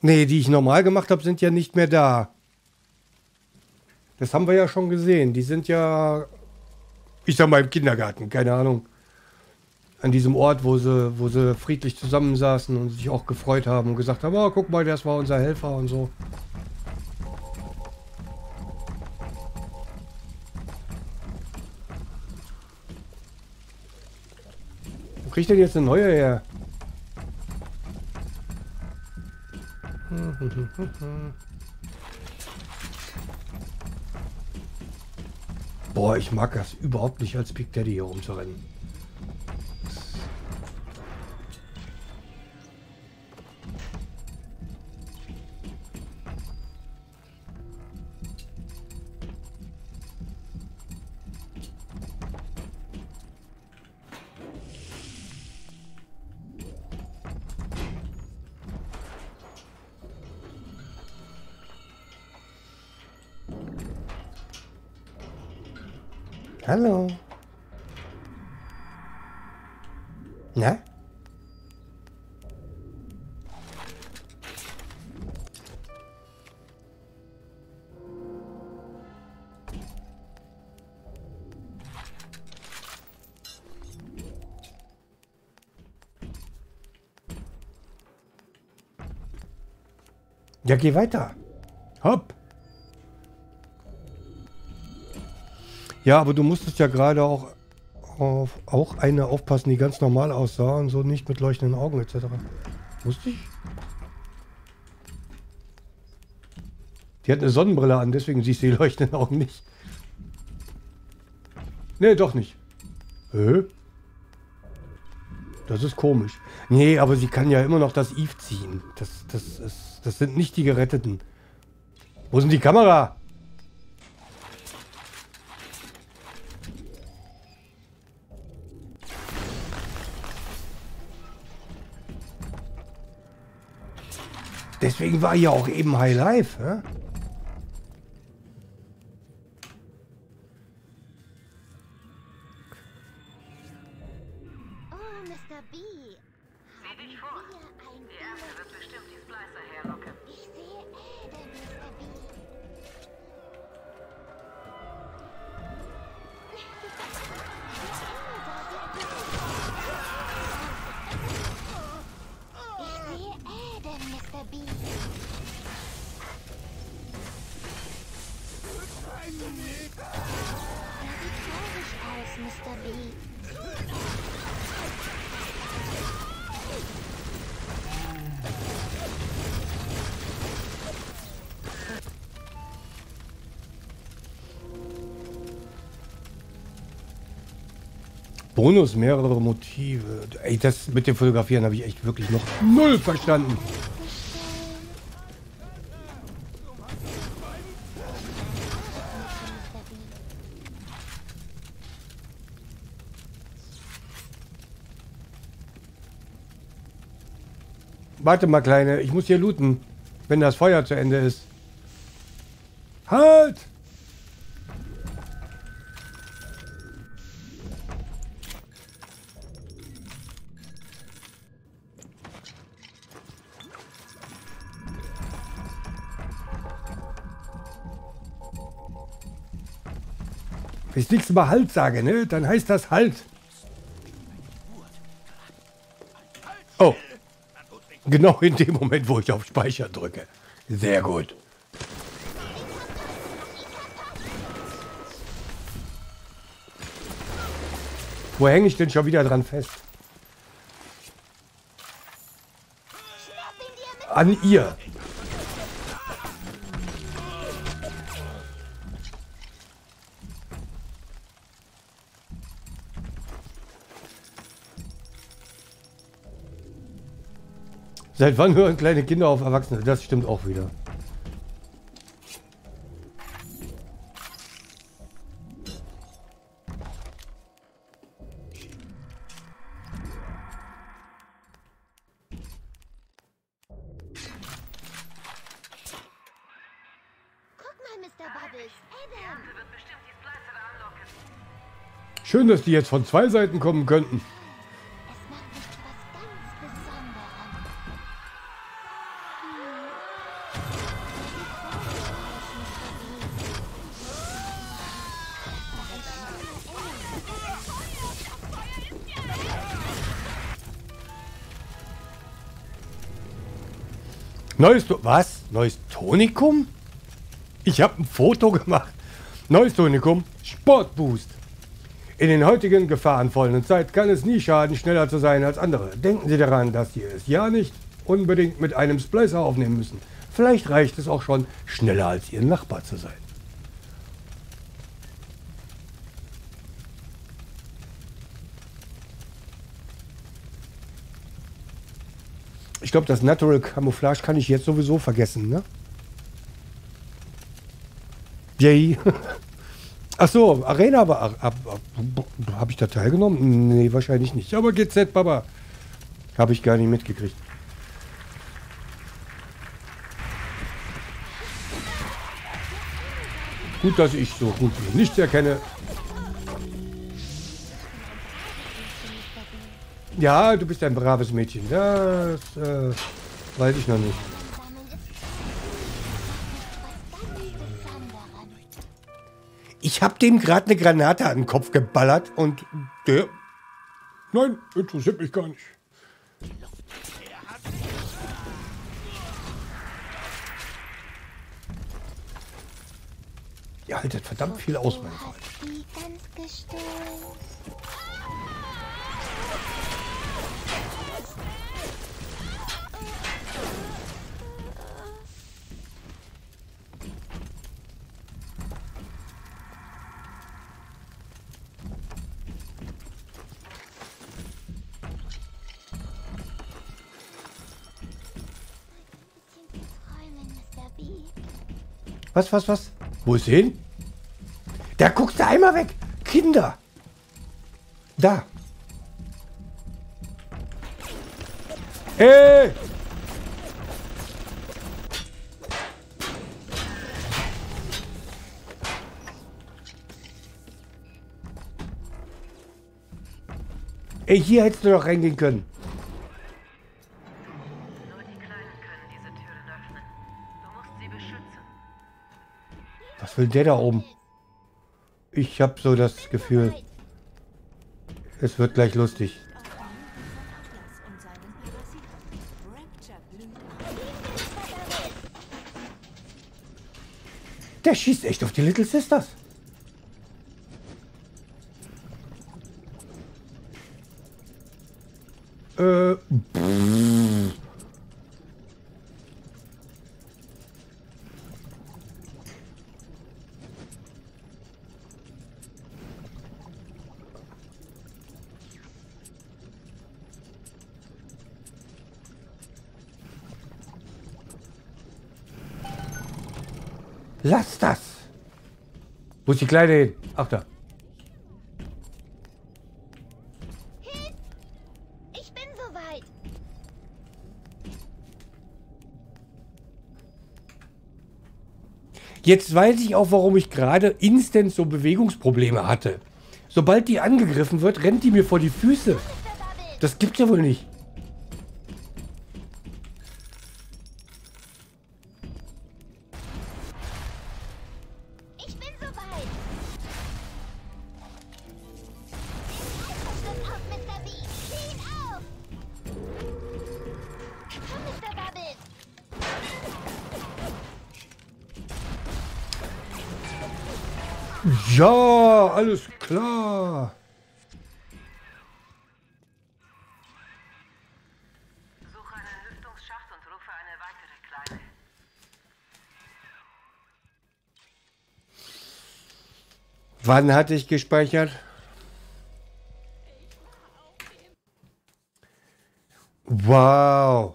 Nee, die ich normal gemacht habe, sind ja nicht mehr da. Das haben wir ja schon gesehen. Die sind ja, ich sag mal, im Kindergarten, keine Ahnung. An diesem Ort, wo sie, wo sie friedlich zusammensaßen und sich auch gefreut haben und gesagt haben, oh, guck mal, das war unser Helfer und so. Wo kriegt denn jetzt eine neue her? Boah, ich mag das überhaupt nicht als Big Daddy hier rumzurennen. Ja, geh weiter. Hopp. Ja, aber du musstest ja gerade auch auf auch eine aufpassen, die ganz normal aussah und so nicht mit leuchtenden Augen etc. Musste ich? Die hat eine Sonnenbrille an, deswegen siehst du die leuchtenden Augen nicht. Nee, doch nicht. Hä? Das ist komisch. Nee, aber sie kann ja immer noch das Eve ziehen. Das, das, ist, das sind nicht die Geretteten. Wo sind die Kamera? Deswegen war ja auch eben High Life. Hä? Bonus, mehrere Motive. Ey, das mit dem Fotografieren habe ich echt wirklich noch null verstanden. Warte mal, Kleine, ich muss hier looten, wenn das Feuer zu Ende ist. Nächste Mal Halt sage, ne, dann heißt das Halt. Oh. Genau in dem Moment, wo ich auf Speicher drücke. Sehr gut. Wo hänge ich denn schon wieder dran fest? An ihr. Seit wann hören kleine Kinder auf Erwachsene? Das stimmt auch wieder. Schön, dass die jetzt von zwei Seiten kommen könnten. Neues Was? Neues Tonikum? Ich habe ein Foto gemacht. Neues Tonikum, Sportboost. In den heutigen gefahrenvollen Zeit kann es nie schaden, schneller zu sein als andere. Denken Sie daran, dass Sie es ja nicht unbedingt mit einem Splicer aufnehmen müssen. Vielleicht reicht es auch schon, schneller als Ihr Nachbar zu sein. Glaube, das Natural Camouflage kann ich jetzt sowieso vergessen, ne? Yay. Ach so, Arena war. Ab, ab, Habe ich da teilgenommen? Nee, wahrscheinlich nicht. Aber GZ, Baba. Habe ich gar nicht mitgekriegt. Gut, dass ich so gut wie nichts erkenne. Ja, du bist ein braves Mädchen. Das äh, weiß ich noch nicht. Ich habe dem gerade eine Granate an den Kopf geballert und der... Nein, interessiert mich gar nicht. Ihr haltet verdammt viel aus, mein Freund. Hat sie ganz gestohlen. Bisschen träumen, Mr. B. Was, was, was? Wo ist hin? Da guckst du einmal weg. Kinder. Da. Ey! Ey, hier hättest du doch reingehen können. Will der da oben? Ich habe so das Gefühl, es wird gleich lustig. Der schießt echt auf die Little Sisters. Wo ist die Kleine hin? Ach da. Ich bin soweit. Jetzt weiß ich auch, warum ich gerade instant so Bewegungsprobleme hatte. Sobald die angegriffen wird, rennt die mir vor die Füße. Das gibt's ja wohl nicht. Alles klar. Suche einen Lüftungsschacht und rufe eine weitere Kleine. Wann hatte ich gespeichert? Wow.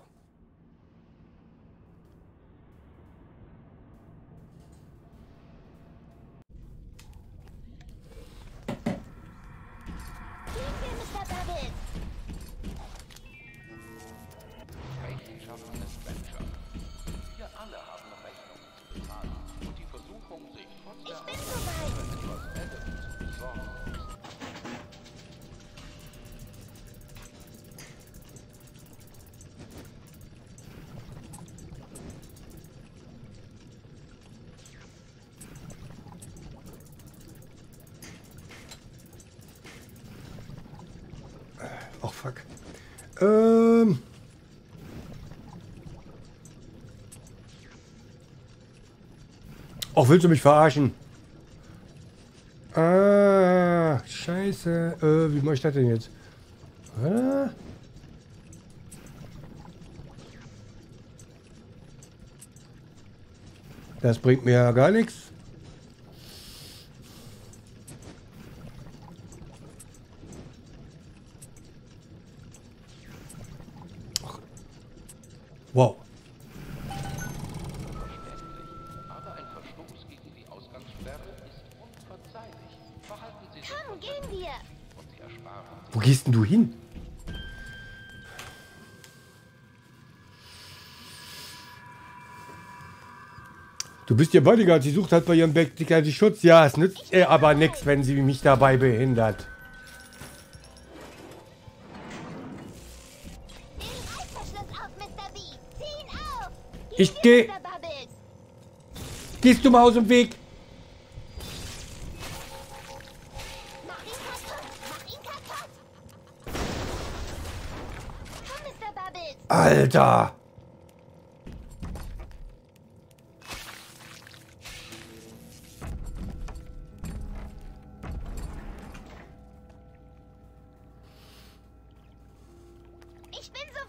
Willst du mich verarschen? Ah, scheiße. Äh, wie mache ich das denn jetzt? Ah. Das bringt mir ja gar nichts. bist ihr Bodyguard, sie sucht halt bei ihrem Backsticker Schutz. Ja, es nützt ihr aber nichts, wenn sie mich dabei behindert. Ich geh. Gehst du mal aus dem Weg? Alter!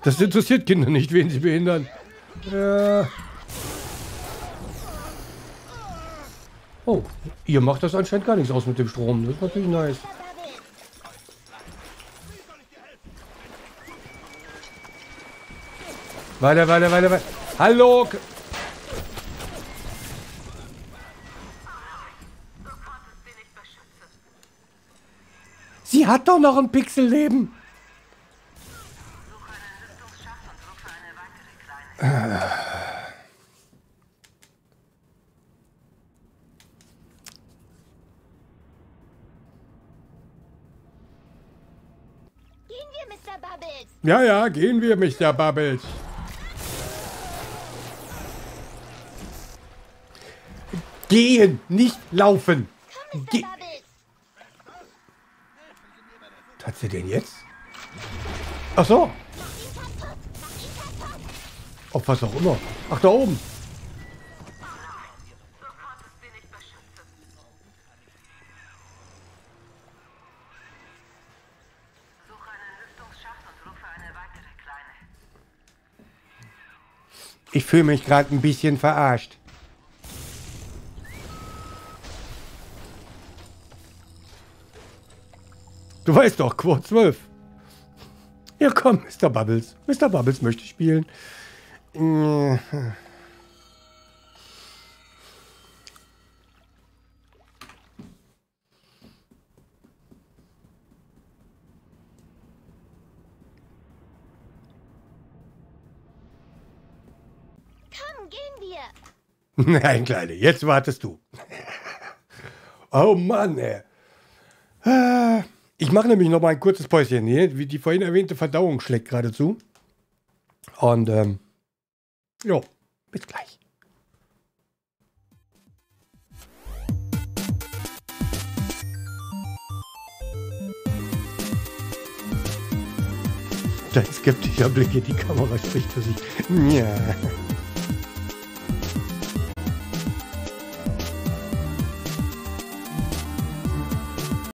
Das interessiert Kinder nicht, wen sie behindern. Ja. Oh, ihr macht das anscheinend gar nichts aus mit dem Strom. Das ist natürlich nice. Weiter, weiter, weiter, weiter. Hallo! Sie hat doch noch ein Pixelleben. Ja, ja, gehen wir, Mr. Bubbles. Gehen, nicht laufen. Ge hat sie denn jetzt? Ach so. Auf was auch immer. Ach, da oben. Ich fühle mich gerade ein bisschen verarscht. Du weißt doch, Quad 12. Ja, komm, Mr. Bubbles. Mr. Bubbles möchte spielen. Äh, Nein, Kleine, jetzt wartest du. Oh Mann, ey. Ah, Ich mache nämlich noch mal ein kurzes Päuschen hier. Wie die vorhin erwähnte Verdauung schlägt gerade zu. Und, ähm, jo, bis gleich. Dein skeptischer Blick in die Kamera spricht für sich. Ja.